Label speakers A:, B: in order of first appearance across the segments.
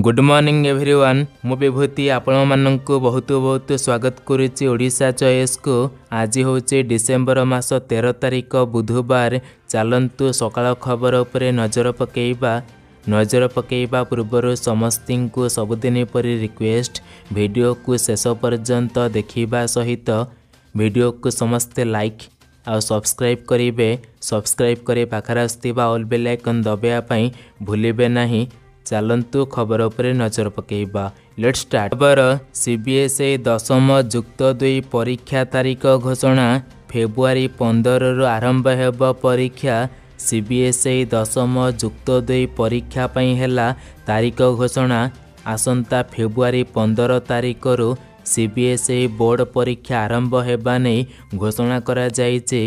A: Good morning everyone ମୁଁ ବିଭୂତି ଆପଣମାନଙ୍କୁ ବହୁତ ବହୁତ ସ୍ୱାଗତ କରୁଛି ଓଡ଼ିଶା ଚଏସ୍କୁ ଆଜି ହେଉଛି ଡିସେମ୍ବର ମାସ ତେର ତାରିଖ ବୁଧବାର ଚାଲନ୍ତୁ ସକାଳ ଖବର ଉପରେ ନଜର ପକାଇବା ନଜର ପକାଇବା ପୂର୍ବରୁ ସମସ୍ତଙ୍କୁ ସବୁଦିନ ପରି ରିକ୍ୱେଷ୍ଟ ଭିଡ଼ିଓକୁ ଶେଷ ପର୍ଯ୍ୟନ୍ତ ଦେଖିବା ସହିତ ଭିଡ଼ିଓକୁ ସମସ୍ତେ ଲାଇକ୍ ଆଉ ସବସ୍କ୍ରାଇବ୍ କରିବେ ସବସ୍କ୍ରାଇବ୍ କରି ପାଖରେ ଆସୁଥିବା ଅଲ୍ ବେଲ୍ ଆଇକନ୍ ଦବାଇବା ପାଇଁ ଭୁଲିବେ ନାହିଁ ଚାଲନ୍ତୁ ଖବର ଉପରେ ନଜର ପକାଇବା। ଲେଟ୍ ଷ୍ଟାର୍ଟ ଖବର ସିବିଏସ୍ଇ ଦଶମ ଯୁକ୍ତ ଦୁଇ ପରୀକ୍ଷା ତାରିଖ ଘୋଷଣା ଫେବୃଆରୀ ପନ୍ଦରରୁ ଆରମ୍ଭ ହେବ ପରୀକ୍ଷା। ସିବିଏସ୍ଇ ଦଶମ ଯୁକ୍ତ ଦୁଇ ପରୀକ୍ଷା ପାଇଁ ହେଲା ତାରିଖ ଘୋଷଣା। ଆସନ୍ତା ଫେବୃଆରୀ ପନ୍ଦର ତାରିଖରୁ ସିବିଏସ୍ଇ ବୋର୍ଡ଼ ପରୀକ୍ଷା ଆରମ୍ଭ ହେବା ନେଇ ଘୋଷଣା କରାଯାଇଛି।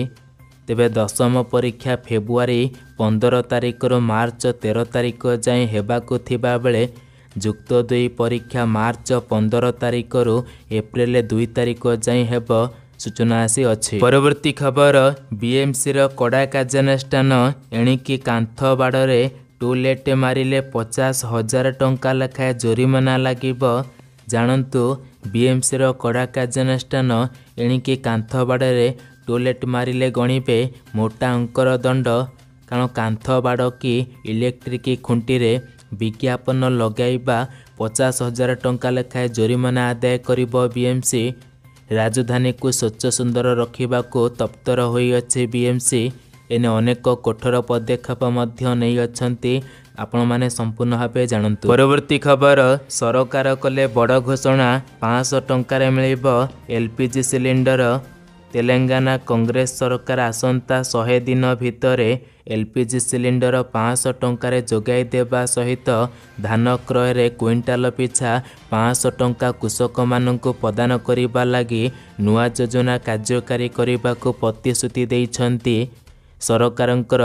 A: ତେବେ ଦଶମ ପରୀକ୍ଷା ଫେବୃଆରୀ ପନ୍ଦର ତାରିଖରୁ ମାର୍ଚ୍ଚ ତେର ତାରିଖ ଯାଏଁ ହେବାକୁ ଥିବା ବେଳେ ଯୁକ୍ତ ଦୁଇ ପରୀକ୍ଷା ମାର୍ଚ୍ଚ ପନ୍ଦର ତାରିଖରୁ ଏପ୍ରିଲ ଦୁଇ ତାରିଖ ଯାଏଁ ହେବ ସୂଚନା ଆସିଅଛି ପରବର୍ତ୍ତୀ ଖବର ବିଏମ୍ସିର କଡ଼ା କାର୍ଯ୍ୟାନୁଷ୍ଠାନ ଏଣିକି କାନ୍ଥ ବାଡ଼ରେ ଟୁଲେଟ୍ ମାରିଲେ ପଚାଶ ହଜାର ଟଙ୍କା ଲେଖାଏଁ ଜୋରିମାନା ଲାଗିବ। ଜାଣନ୍ତୁ ବିଏମ୍ସିର କଡ଼ା କାର୍ଯ୍ୟାନୁଷ୍ଠାନ ଏଣିକି କାନ୍ଥ ବାଡ଼ରେ ଟୁଲେଟ୍ ମାରିଲେ ଗଣିବେ ମୋଟା ଅଙ୍କର ଦଣ୍ଡ। କାରଣ କାନ୍ଥ ବାଡ଼ କି ଇଲେକ୍ଟ୍ରିକ୍ ଖୁଣ୍ଟିରେ ବିଜ୍ଞାପନ ଲଗାଇବା ପଚାଶ ହଜାର ଟଙ୍କା ଲେଖାଏଁ ଜୋରିମାନା ଆଦାୟ କରିବ ବିଏମ୍ସି। ରାଜଧାନୀକୁ ସ୍ୱଚ୍ଛ ସୁନ୍ଦର ରଖିବାକୁ ତପ୍ତର ହୋଇଅଛି ବିଏମ୍ସି। ଏନେ ଅନେକ କଠୋର ପଦକ୍ଷେପ ମଧ୍ୟ ନେଇଅଛନ୍ତି। ଆପଣମାନେ ସମ୍ପୂର୍ଣ୍ଣ ଭାବେ ଜାଣନ୍ତୁ। ପରବର୍ତ୍ତୀ ଖବର ସରକାର କଲେ ବଡ଼ ଘୋଷଣା ପାଞ୍ଚଶହ ଟଙ୍କାରେ ମିଳିବ L P G cylinder. Telangana Congress ସରକାର ଆସନ୍ତା ଶହେ ଦିନ ଭିତରେ ଏଲ୍ ପି ଜି ସିଲିଣ୍ଡର ପାଞ୍ଚଶହ ଟଙ୍କାରେ ଯୋଗାଇ ଦେବା ସହିତ ଧାନ କ୍ରୟରେ କୁଇଣ୍ଟାଲ ପିଛା ପାଞ୍ଚଶହ ଟଙ୍କା କୃଷକମାନଙ୍କୁ ପ୍ରଦାନ କରିବା ଲାଗି ନୂଆ ଯୋଜନା କାର୍ଯ୍ୟକାରୀ କରିବାକୁ ପ୍ରତିଶ୍ରୁତି ଦେଇଛନ୍ତି। ସରକାରଙ୍କର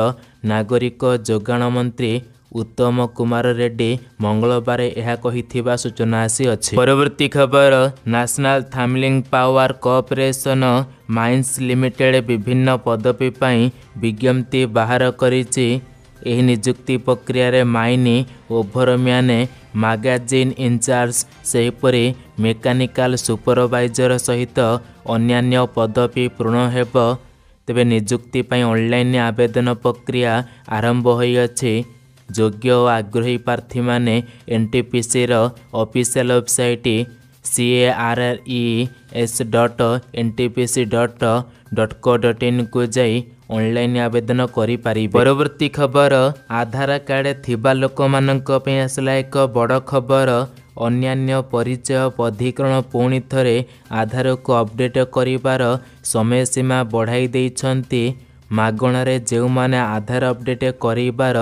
A: ନାଗରିକ ଯୋଗାଣ ମନ୍ତ୍ରୀ ଉତ୍ତମ କୁମାର ରେଡ୍ଡି ମଙ୍ଗଳବାର ଏହା କହିଥିବା ସୂଚନା ଆସିଅଛି। ପରବର୍ତ୍ତୀ ଖବର national thermal power corporation mines limited ବିଭିନ୍ନ ପଦବୀ ପାଇଁ ବିଜ୍ଞପ୍ତି ବାହାର କରିଛି। ଏହି ନିଯୁକ୍ତି ପ୍ରକ୍ରିୟାରେ ମାଇନ ଓଭରମ୍ୟାନ୍ ମାଗାଜିନ୍ ଇନଚାର୍ଜ ସେହିପରି ମେକାନିକାଲ ସୁପରଭାଇଜର ସହିତ ଅନ୍ୟାନ୍ୟ ପଦବୀ ପୂରଣ ହେବ। ତେବେ ନିଯୁକ୍ତି ପାଇଁ ଅନଲାଇନ୍ ଆବେଦନ ପ୍ରକ୍ରିୟା ଆରମ୍ଭ ହୋଇଅଛି। ଯୋଗ୍ୟ ଓ ଆଗ୍ରହୀ ପ୍ରାର୍ଥୀମାନେ ଏନ୍ଟିପିସିର official website C A R E S dot N T P C dot dot co dot ଇନ୍କୁ ଯାଇ ଅନଲାଇନ୍ ଆବେଦନ କରିପାରିବେ। ପରବର୍ତ୍ତୀ ଖବର ଆଧାର କାର୍ଡ଼ ଥିବା ଲୋକମାନଙ୍କ ପାଇଁ ଆସିଲା ଏକ ବଡ଼ ଖବର। ଅନ୍ୟାନ୍ୟ ପରିଚୟ ପଧିକରଣ ପୁଣି ଥରେ ଆଧାରକୁ ଅପଡ଼େଟ୍ କରିବାର ସମୟସୀମା ବଢ଼ାଇ ଦେଇଛନ୍ତି ମାଗଣାରେ ଯେଉଁମାନେ ଆଧାର ଅପଡ଼େଟ୍ କରିବାର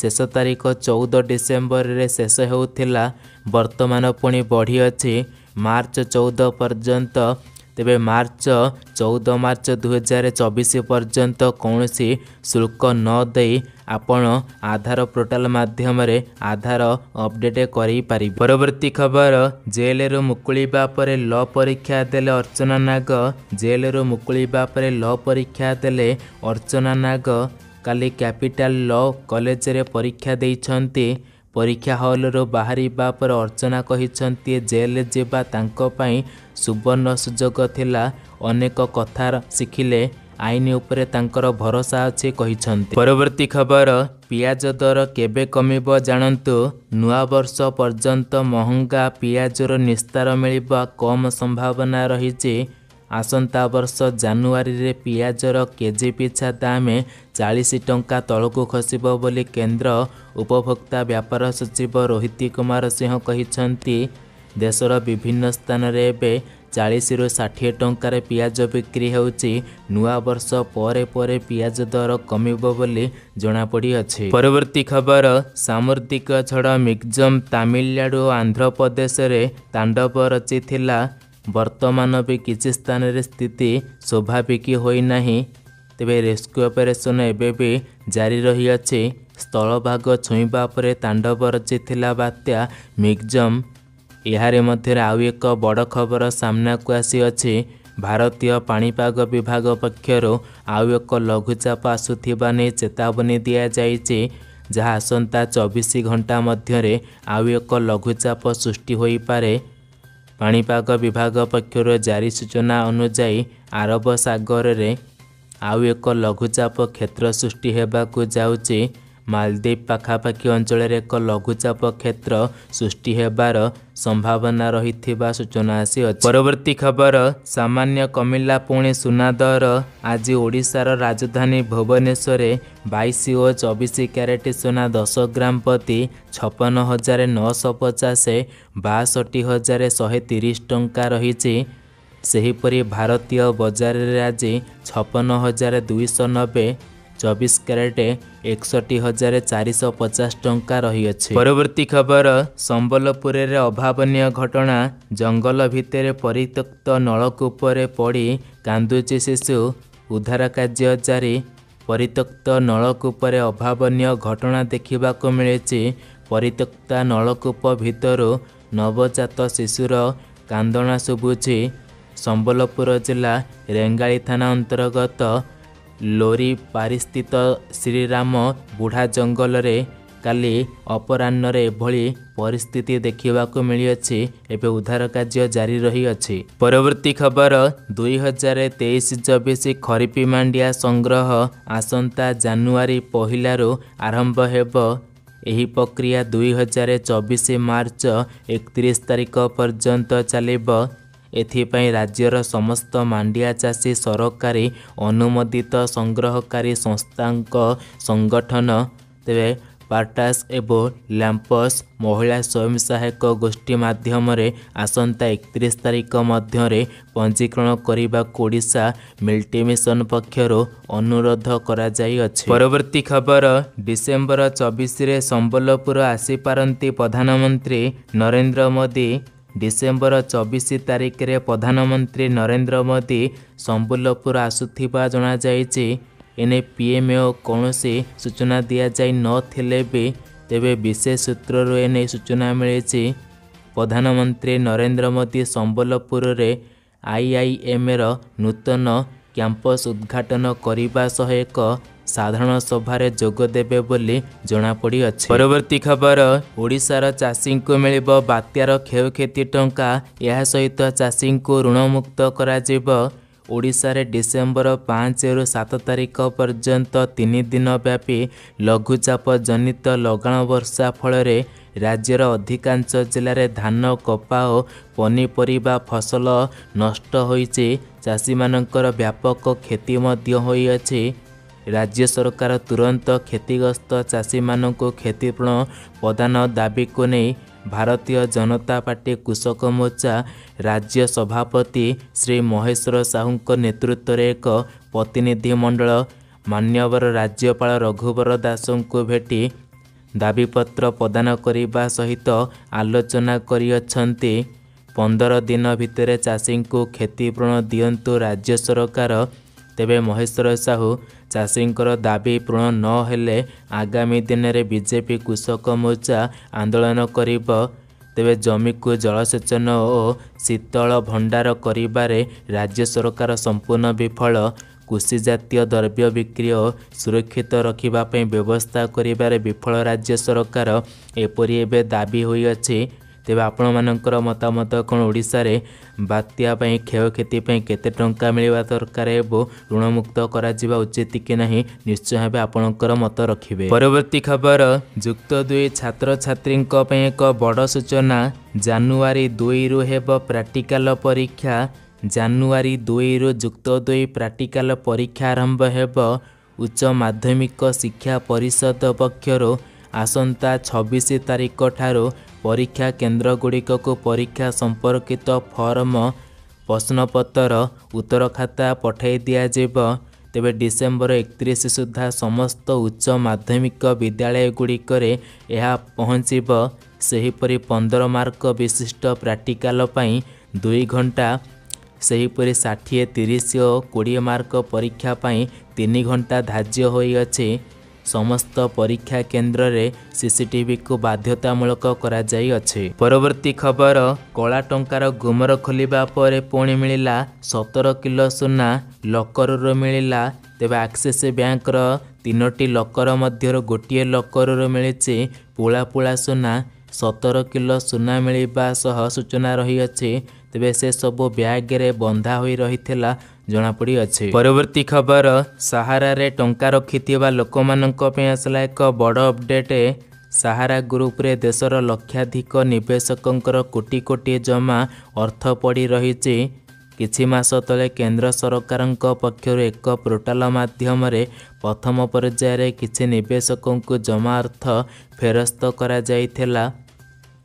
A: ଶେଷ ତାରିଖ ଚଉଦ ଡିସେମ୍ବରରେ ଶେଷ ହେଉଥିଲା ବର୍ତ୍ତମାନ ପୁଣି ବଢ଼ିଅଛି। ମାର୍ଚ୍ଚ ଚଉଦ ପର୍ଯ୍ୟନ୍ତ ତେବେ ମାର୍ଚ୍ଚ ଚଉଦ ମାର୍ଚ୍ଚ ଦୁଇହଜାର ଚବିଶ ପର୍ଯ୍ୟନ୍ତ କୌଣସି ଶୁଳ୍କ ନ ଦେଇ ଆପଣ ଆଧାର ପୋର୍ଟାଲ ମାଧ୍ୟମରେ ଆଧାର ଅପଡ଼େଟ୍ କରିପାରିବେ। ପରବର୍ତ୍ତୀ ଖବର ଜେଲରୁ ମୁକୁଳିବା ପରେ ଲ ପରୀକ୍ଷା ଦେଲେ ଅର୍ଚ୍ଚନା ନାଗ ଜେଲରୁ ମୁକୁଳିବା ପରେ ଲ ପରୀକ୍ଷା ଦେଲେ ଅର୍ଚ୍ଚନା ନାଗ କାଲି କ୍ୟାପିଟାଲ ଲ କଲେଜରେ ପରୀକ୍ଷା ଦେଇଛନ୍ତି ପରୀକ୍ଷା ହଲରୁ ବାହାରିବା ପରେ ଅର୍ଚ୍ଚନା କହିଛନ୍ତି ଜେଲ୍ ଯିବା ତାଙ୍କ ପାଇଁ ସୁବର୍ଣ୍ଣ ସୁଯୋଗ ଥିଲା। ଅନେକ କଥା ଶିଖିଲେ ଆଇନ ଉପରେ ତାଙ୍କର ଭରସା ଅଛି କହିଛନ୍ତି। ପରବର୍ତ୍ତୀ ଖବର ପିଆଜ ଦର କେବେ କମିବ ଜାଣନ୍ତୁ। ନୂଆବର୍ଷ ପର୍ଯ୍ୟନ୍ତ ମହଙ୍ଗା ପିଆଜର ନିସ୍ତାର ମିଳିବା କମ୍ ସମ୍ଭାବନା ରହିଛି। ଆସନ୍ତା ବର୍ଷ ଜାନୁଆରୀରେ ପିଆଜର କେଜି ପିଛା ଦାମ ଚାଳିଶ ଟଙ୍କା ତଳକୁ ଖସିବ ବୋଲି କେନ୍ଦ୍ର ଉପଭୋକ୍ତା ବ୍ୟାପାର ସଚିବ ରୋହିତ କୁମାର ସିଂହ କହିଛନ୍ତି ଦେଶର ବିଭିନ୍ନ ସ୍ଥାନରେ ଏବେ ଚାଳିଶରୁ ଷାଠିଏ ଟଙ୍କାରେ ପିଆଜ ବିକ୍ରି ହେଉଛି। ନୂଆ ବର୍ଷ ପରେ ପରେ ପିଆଜ ଦର କମିବ ବୋଲି ଜଣାପଡ଼ିଅଛି। ପରବର୍ତ୍ତୀ ଖବର ସାମୁଦ୍ରିକ ଝଡ଼ ମିଗ୍ଜମ୍ ତାମିଲନାଡୁ ଓ ଆନ୍ଧ୍ରପ୍ରଦେଶରେ ତାଣ୍ଡବ ରଚିଥିଲା ବର୍ତ୍ତମାନ ବି କିଛି ସ୍ଥାନରେ ସ୍ଥିତି ସ୍ୱାଭାବିକ ହୋଇନାହିଁ। ତେବେ ରେସ୍କ୍ୟୁ ଅପରେସନ୍ ଏବେ ବି ଜାରି ରହିଅଛି। ସ୍ଥଳଭାଗ ଛୁଇଁବା ପରେ ତାଣ୍ଡବ ରଚିଥିଲା ବାତ୍ୟା ମିଗ୍ଜମ୍। ଏହାରି ମଧ୍ୟରେ ଆଉ ଏକ ବଡ଼ ଖବର ସାମ୍ନାକୁ ଆସିଅଛି। ଭାରତୀୟ ପାଣିପାଗ ବିଭାଗ ପକ୍ଷରୁ ଆଉ ଏକ ଲଘୁଚାପ ଆସୁଥିବା ନେଇ ଚେତାବନୀ ଦିଆଯାଇଛି। ଯାହା ଆସନ୍ତା ଚବିଶ ଘଣ୍ଟା ମଧ୍ୟରେ ଆଉ ଏକ ଲଘୁଚାପ ସୃଷ୍ଟି ହୋଇପାରେ। ପାଣିପାଗ ବିଭାଗ ପକ୍ଷରୁ ଜାରି ସୂଚନା ଅନୁଯାୟୀ ଆରବ ସାଗରରେ ଆଉ ଏକ ଲଘୁଚାପ କ୍ଷେତ୍ର ସୃଷ୍ଟି ହେବାକୁ ଯାଉଛି। ମାଲଦ୍ୱୀପ ପାଖାପାଖି ଅଞ୍ଚଳରେ ଏକ ଲଘୁଚାପ କ୍ଷେତ୍ର ସୃଷ୍ଟି ହେବାର ସମ୍ଭାବନା ରହିଥିବା ସୂଚନା ଆସିଅଛି। ପରବର୍ତ୍ତୀ ଖବର ସାମାନ୍ୟ କମିଲା ପୁଣି ସୁନା ଦର ଆଜି ଓଡ଼ିଶାର ରାଜଧାନୀ ଭୁବନେଶ୍ୱରରେ ବାଇଶ ଓ ଚବିଶ କ୍ୟାରେଟ୍ ସୁନା ଦଶ ଗ୍ରାମ ପ୍ରତି ଛପନ ହଜାର ନଅଶହ ପଚାଶ ବାଷଠି ହଜାର ଶହେ ତିରିଶ ଟଙ୍କା ରହିଛି। ସେହିପରି ଭାରତୀୟ ବଜାରରେ ଆଜି ଛପନ ହଜାର ଦୁଇଶହ ନବେ ଚବିଶ କ୍ୟାରେଟ୍ ଏକଷଠି ହଜାର ଚାରିଶହ ପଚାଶ ଟଙ୍କା ରହିଅଛି। ପରବର୍ତ୍ତୀ ଖବର ସମ୍ବଲପୁରରେ ଅଭାବନୀୟ ଘଟଣା ଜଙ୍ଗଲ ଭିତରେ ପରିତ୍ୟକ୍ତ ନଳକୂପରେ ପଡ଼ି କାନ୍ଦୁଛି ଶିଶୁ। ଉଦ୍ଧାର କାର୍ଯ୍ୟ ଜାରି। ପରିତ୍ୟକ୍ତ ନଳକୂପରେ ଅଭାବନୀୟ ଘଟଣା ଦେଖିବାକୁ ମିଳିଛି। ପରିତ୍ୟକ୍ତା ନଳକୂପ ଭିତରୁ ନବଜାତ ଶିଶୁର କାନ୍ଦଣା ଶୁଭୁଛି। ସମ୍ବଲପୁର ଜିଲ୍ଲା ରେଙ୍ଗାଳି ଥାନା ଅନ୍ତର୍ଗତ ଲୋରି ପାରିସ୍ଥିତ ଶ୍ରୀରାମ ବୁଢ଼ା ଜଙ୍ଗଲରେ କାଲି ଅପରାହ୍ନରେ ଏଭଳି ପରିସ୍ଥିତି ଦେଖିବାକୁ ମିଳିଅଛି ଏବେ ଉଦ୍ଧାର କାର୍ଯ୍ୟ ଜାରି ରହିଅଛି। ପରବର୍ତ୍ତୀ ଖବର ଦୁଇ ହଜାର ତେଇଶ ଚବିଶ ଖରିଫ ମାଣ୍ଡିଆ ସଂଗ୍ରହ ଆସନ୍ତା ଜାନୁଆରୀ ପହିଲାରୁ ଆରମ୍ଭ ହେବ। ଏହି ପ୍ରକ୍ରିୟା ଦୁଇ ହଜାର ଚବିଶ ମାର୍ଚ୍ଚ ଏକତିରିଶ ତାରିଖ ପର୍ଯ୍ୟନ୍ତ ଚାଲିବ। ଏଥିପାଇଁ ରାଜ୍ୟର ସମସ୍ତ ମାଣ୍ଡିଆ ଚାଷୀ ସରକାରୀ ଅନୁମୋଦିତ ସଂଗ୍ରହକାରୀ ସଂସ୍ଥାଙ୍କ ସଂଗଠନ ତେବେ ପାର୍ଟାସ୍ ଏବଂ ଲ୍ୟାମ୍ପସ୍ ମହିଳା ସ୍ୱୟଂ ସହାୟକ ଗୋଷ୍ଠୀ ମାଧ୍ୟମରେ ଆସନ୍ତା ଏକତିରିଶ ତାରିଖ ମଧ୍ୟରେ ପଞ୍ଜୀକରଣ କରିବାକୁ ଓଡ଼ିଶା ମିଲ୍ଟିମିଶନ ପକ୍ଷରୁ ଅନୁରୋଧ କରାଯାଇଅଛି। ପରବର୍ତ୍ତୀ ଖବର ଡିସେମ୍ବର ଚବିଶରେ ସମ୍ବଲପୁର ଆସିପାରନ୍ତି ପ୍ରଧାନମନ୍ତ୍ରୀ ନରେନ୍ଦ୍ର ମୋଦି। ଡିସେମ୍ବର ଚବିଶ ତାରିଖରେ ପ୍ରଧାନମନ୍ତ୍ରୀ ନରେନ୍ଦ୍ର ମୋଦି ସମ୍ବଲପୁର ଆସୁଥିବା ଜଣାଯାଇଛି। ଏନେ ପିଏମ୍ଓ କୌଣସି ସୂଚନା ଦିଆଯାଇ ନଥିଲେ ବି ତେବେ ବିଶେଷ ସୂତ୍ରରୁ ଏନେଇ ସୂଚନା ମିଳିଛି। ପ୍ରଧାନମନ୍ତ୍ରୀ ନରେନ୍ଦ୍ର ମୋଦି ସମ୍ବଲପୁରରେ ଆଇଆଇଏମ୍ର ନୂତନ କ୍ୟାମ୍ପସ୍ ଉଦ୍ଘାଟନ କରିବା ସହ ଏକ ସାଧାରଣ ସଭାରେ ଯୋଗ ଦେବେ ବୋଲି ଜଣାପଡ଼ିଅଛି। ପରବର୍ତ୍ତୀ ଖବର ଓଡ଼ିଶାର ଚାଷୀଙ୍କୁ ମିଳିବ ବାତ୍ୟାର କ୍ଷୟକ୍ଷତି ଟଙ୍କା। ଏହା ସହିତ ଚାଷୀଙ୍କୁ ଋଣମୁକ୍ତ କରାଯିବ। ଓଡ଼ିଶାରେ ଡିସେମ୍ବର ପାଞ୍ଚରୁ ସାତ ତାରିଖ ପର୍ଯ୍ୟନ୍ତ ତିନି ଦିନ ବ୍ୟାପୀ ଲଘୁଚାପ ଜନିତ ଲଗାଣ ବର୍ଷା ଫଳରେ ରାଜ୍ୟର ଅଧିକାଂଶ ଜିଲ୍ଲାରେ ଧାନ କପା ଓ ପନିପରିବା ଫସଲ ନଷ୍ଟ ହୋଇଛି। ଚାଷୀମାନଙ୍କର ବ୍ୟାପକ କ୍ଷତି ମଧ୍ୟ ହୋଇଅଛି। ରାଜ୍ୟ ସରକାର ତୁରନ୍ତ କ୍ଷତିଗ୍ରସ୍ତ ଚାଷୀମାନଙ୍କୁ କ୍ଷତିପୂରଣ ପ୍ରଦାନ ଦାବିକୁ ନେଇ ଭାରତୀୟ ଜନତା ପାର୍ଟି କୃଷକ ମୋର୍ଚ୍ଚା ରାଜ୍ୟ ସଭାପତି ଶ୍ରୀ ମହେଶ୍ୱର ସାହୁଙ୍କ ନେତୃତ୍ୱରେ ଏକ ପ୍ରତିନିଧି ମଣ୍ଡଳ ମାନ୍ୟବର ରାଜ୍ୟପାଳ ରଘୁବର ଦାସଙ୍କୁ ଭେଟି ଦାବିପତ୍ର ପ୍ରଦାନ କରିବା ସହିତ ଆଲୋଚନା କରିଅଛନ୍ତି। ପନ୍ଦର ଦିନ ଭିତରେ ଚାଷୀଙ୍କୁ କ୍ଷତିପୂରଣ ଦିଅନ୍ତୁ ରାଜ୍ୟ ସରକାର ତେବେ ମହେଶ୍ୱର ସାହୁ ଚାଷୀଙ୍କର ଦାବି ପୂରଣ ନହେଲେ ଆଗାମୀ ଦିନରେ ବିଜେପି କୃଷକ ମୋର୍ଚ୍ଚା ଆନ୍ଦୋଳନ କରିବ। ତେବେ ଜମିକୁ ଜଳସେଚନ ଓ ଶୀତଳ ଭଣ୍ଡାର କରିବାରେ ରାଜ୍ୟ ସରକାର ସମ୍ପୂର୍ଣ୍ଣ ବିଫଳ। କୃଷିଜାତୀୟ ଦ୍ରବ୍ୟ ବିକ୍ରି ଓ ସୁରକ୍ଷିତ ରଖିବା ପାଇଁ ବ୍ୟବସ୍ଥା କରିବାରେ ବିଫଳ ରାଜ୍ୟ ସରକାର। ଏପରି ଏବେ ଦାବି ହୋଇଅଛି। ତେବେ ଆପଣମାନଙ୍କର ମତାମତ କ'ଣ? ଓଡ଼ିଶାରେ ବାତ୍ୟା ପାଇଁ କ୍ଷୟକ୍ଷତି ପାଇଁ କେତେ ଟଙ୍କା ମିଳିବା ଦରକାର ଏବଂ ଋଣମୁକ୍ତ କରାଯିବା ଉଚିତ କି ନାହିଁ ନିଶ୍ଚୟ ଭାବେ ଆପଣଙ୍କର ମତ ରଖିବେ। ପରବର୍ତ୍ତୀ ଖବର ଯୁକ୍ତ ଦୁଇ ଛାତ୍ରଛାତ୍ରୀଙ୍କ ପାଇଁ ଏକ ବଡ଼ ସୂଚନା। ଜାନୁଆରୀ ଦୁଇରୁ ହେବ ପ୍ରାକ୍ଟିକାଲ ପରୀକ୍ଷା। ଜାନୁଆରୀ ଦୁଇରୁ ଯୁକ୍ତ ଦୁଇ ପ୍ରାକ୍ଟିକାଲ ପରୀକ୍ଷା ଆରମ୍ଭ ହେବ। ଉଚ୍ଚ ମାଧ୍ୟମିକ ଶିକ୍ଷା ପରିଷଦ ପକ୍ଷରୁ ଆସନ୍ତା ଛବିଶ ତାରିଖ ଠାରୁ ପରୀକ୍ଷା କେନ୍ଦ୍ରଗୁଡ଼ିକକୁ ପରୀକ୍ଷା ସମ୍ପର୍କିତ ଫର୍ମ ପ୍ରଶ୍ନପତ୍ର ଉତ୍ତର ଖାତା ପଠାଇ ଦିଆଯିବ। ତେବେ ଡିସେମ୍ବର ଏକତିରିଶ ସୁଦ୍ଧା ସମସ୍ତ ଉଚ୍ଚ ମାଧ୍ୟମିକ ବିଦ୍ୟାଳୟଗୁଡ଼ିକରେ ଏହା ପହଞ୍ଚିବ। ସେହିପରି ପନ୍ଦର ମାର୍କ ବିଶିଷ୍ଟ ପ୍ରାକ୍ଟିକାଲ ପାଇଁ ଦୁଇ ଘଣ୍ଟା ସେହିପରି ଷାଠିଏ ତିରିଶ ଓ କୋଡ଼ିଏ ମାର୍କ ପରୀକ୍ଷା ପାଇଁ ତିନି ଘଣ୍ଟା ଧାର୍ଯ୍ୟ ହୋଇଅଛି। ସମସ୍ତ ପରୀକ୍ଷା କେନ୍ଦ୍ରରେ ସିସିଟିଭିକୁ ବାଧ୍ୟତାମୂଳକ କରାଯାଇଅଛି। ପରବର୍ତ୍ତୀ ଖବର କଳା ଟଙ୍କାର ଗୁମର ଖୋଲିବା ପରେ ପୁଣି ମିଳିଲା ସତର କିଲୋ ସୁନା ଲକରରୁ ମିଳିଲା ତେବେ ଆକ୍ସିସ୍ ବ୍ୟାଙ୍କର ତିନୋଟି ଲକର ମଧ୍ୟରୁ ଗୋଟିଏ ଲକରରୁ ମିଳିଛି ପୁଳା ପୁଳା ସୁନା ସତର କିଲୋ ସୁନା ମିଳିବା ସହ ସୂଚନା ରହିଅଛି ତେବେ ସେ ସବୁ ବ୍ୟାଗରେ ବନ୍ଧା ହୋଇ ରହିଥିଲା ଜଣାପଡ଼ିଅଛି ପରବର୍ତ୍ତୀ ଖବର ସାହାରାରେ ଟଙ୍କା ରଖିଥିବା ଲୋକମାନଙ୍କ ପାଇଁ ଆସିଲା ଏକ ବଡ଼ ଅପଡେଟ୍। ସାହାରା ଗ୍ରୁପରେ ଦେଶର ଲକ୍ଷାଧିକ ନିବେଶକଙ୍କର କୋଟି କୋଟି ଜମା ଅର୍ଥ ପଡ଼ି ରହିଛି। କିଛି ମାସ ତଳେ କେନ୍ଦ୍ର ସରକାରଙ୍କ ପକ୍ଷରୁ ଏକ ପୋର୍ଟାଲ ମାଧ୍ୟମରେ ପ୍ରଥମ ପର୍ଯ୍ୟାୟରେ କିଛି ନିବେଶକଙ୍କୁ ଜମା ଅର୍ଥ ଫେରସ୍ତ କରାଯାଇଥିଲା।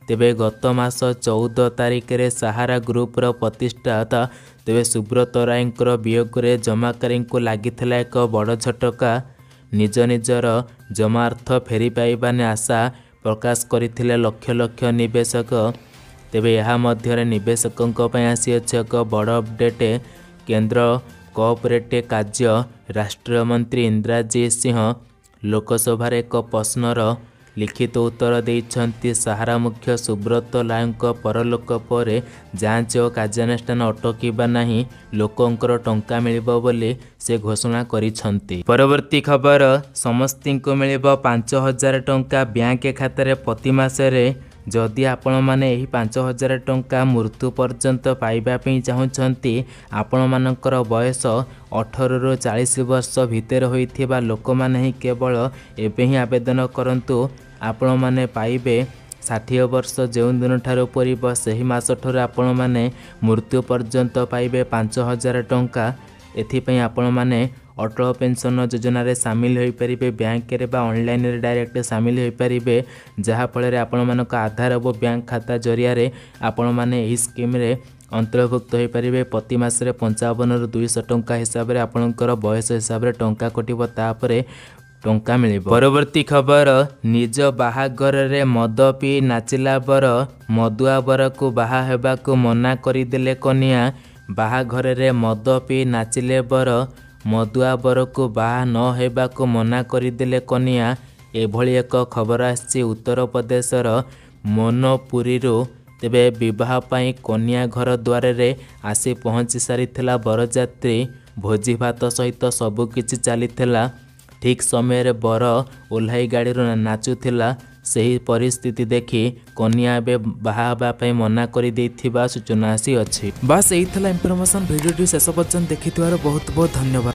A: ତେବେ ଗତ ମାସ ଚଉଦ ତାରିଖରେ ସାହାରା ଗ୍ରୁପର ପ୍ରତିଷ୍ଠାତା ତେବେ ସୁବ୍ରତ ରାୟଙ୍କର ବିୟୋଗରେ ଜମାକାରୀଙ୍କୁ ଲାଗିଥିଲା ଏକ ବଡ଼ ଝଟକା। ନିଜ ନିଜର ଜମା ଅର୍ଥ ଫେରି ପାଇବା ନେଇ ଆଶା ପ୍ରକାଶ କରିଥିଲେ ଲକ୍ଷ ଲକ୍ଷ ନିବେଶକ। ତେବେ ଏହା ମଧ୍ୟରେ ନିବେଶକଙ୍କ ପାଇଁ ଆସିଅଛି ଏକ ବଡ଼ ଅପଡେଟ୍। କେନ୍ଦ୍ର କୋଅପରେଟିଭ୍ କାର୍ଯ୍ୟ ରାଷ୍ଟ୍ରମନ୍ତ୍ରୀ ଇନ୍ଦ୍ରାଜିତ ସିଂହ ଲୋକସଭାରେ ଏକ ପ୍ରଶ୍ନର ଲିଖିତ ଉତ୍ତର ଦେଇଛନ୍ତି ସାହାରା ମୁଖ୍ୟ ସୁବ୍ରତ ରାୟଙ୍କ ପରଲୋକ ପରେ ଯାଞ୍ଚ ଓ କାର୍ଯ୍ୟାନୁଷ୍ଠାନ ଅଟକିବା ନାହିଁ ଲୋକଙ୍କର ଟଙ୍କା ମିଳିବ ବୋଲି ସେ ଘୋଷଣା କରିଛନ୍ତି। ପରବର୍ତ୍ତୀ ଖବର ସମସ୍ତଙ୍କୁ ମିଳିବ ପାଞ୍ଚ ହଜାର ଟଙ୍କା ବ୍ୟାଙ୍କ ଖାତାରେ ପ୍ରତି ମାସରେ ଯଦି ଆପଣମାନେ ଏହି ପାଞ୍ଚ ହଜାର ଟଙ୍କା ମୃତ୍ୟୁ ପର୍ଯ୍ୟନ୍ତ ପାଇବା ପାଇଁ ଚାହୁଁଛନ୍ତି ଆପଣମାନଙ୍କର ବୟସ ଅଠରରୁ ଚାଳିଶ ବର୍ଷ ଭିତରେ ହୋଇଥିବା ଲୋକମାନେ ହିଁ କେବଳ ଏବେ ହିଁ ଆବେଦନ କରନ୍ତୁ। ଆପଣମାନେ ପାଇବେ ଷାଠିଏ ବର୍ଷ ଯେଉଁ ଦିନଠାରୁ ପୂରିବ ସେହି ମାସଠାରୁ ଆପଣମାନେ ମୃତ୍ୟୁ ପର୍ଯ୍ୟନ୍ତ ପାଇବେ ପାଞ୍ଚ ହଜାର ଟଙ୍କା। ଏଥିପାଇଁ ଆପଣମାନେ ଅଟଳ ପେନ୍ସନ୍ ଯୋଜନାରେ ସାମିଲ ହୋଇପାରିବେ ବ୍ୟାଙ୍କରେ ବା ଅନଲାଇନରେ ଡାଇରେକ୍ଟ ସାମିଲ ହୋଇପାରିବେ ଯାହାଫଳରେ ଆପଣମାନଙ୍କ ଆଧାର ଓ ବ୍ୟାଙ୍କ ଖାତା ଜରିଆରେ ଆପଣମାନେ ଏହି ସ୍କିମ୍ରେ ଅନ୍ତର୍ଭୁକ୍ତ ହୋଇପାରିବେ। ପ୍ରତି ମାସରେ ପଞ୍ଚାବନରୁ ଦୁଇଶହ ଟଙ୍କା ହିସାବରେ ଆପଣଙ୍କର ବୟସ ହିସାବରେ ଟଙ୍କା କଟିବ ତାପରେ ଟଙ୍କା ମିଳିବ। ପରବର୍ତ୍ତୀ ଖବର ନିଜ ବାହାଘରରେ ମଦ ପିଇ ନାଚିଲା ବର ମଦୁଆ ବରକୁ ବାହା ହେବାକୁ ମନା କରିଦେଲେ କନିଆ। ବାହାଘରରେ ମଦ ପିଇ ନାଚିଲେ ବର ମଦୁଆ ବରକୁ ବାହା ନ ହେବାକୁ ମନା କରିଦେଲେ କନିଆ। ଏଭଳି ଏକ ଖବର ଆସିଛି ଉତ୍ତରପ୍ରଦେଶର ମୋନପୁରୀରୁ। ତେବେ ବିବାହ ପାଇଁ କନ୍ୟା ଘର ଦ୍ୱାରରେ ଆସି ପହଞ୍ଚି ସାରିଥିଲା ବରଯାତ୍ରୀ। ଭୋଜି ଭାତ ସହିତ ସବୁକିଛି ଚାଲିଥିଲା। ଠିକ୍ ସମୟରେ ବର ଓହ୍ଲାଇ ଗାଡ଼ିରୁ ନାଚୁଥିଲା। ସେହି ପରିସ୍ଥିତି ଦେଖି କନ୍ୟା ଏବେ ବାହା ହେବା ପାଇଁ ମନା କରିଦେଇଥିବା ସୂଚନା ଆସିଅଛି।
B: ବାସ୍ ଏଇ ଥିଲା ଇନଫର୍ମେସନ୍ ଭିଡ଼ିଓଟି ଶେଷ ପର୍ଯ୍ୟନ୍ତ ଦେଖିଥିବାରୁ ବହୁତ ବହୁତ ଧନ୍ୟବାଦ।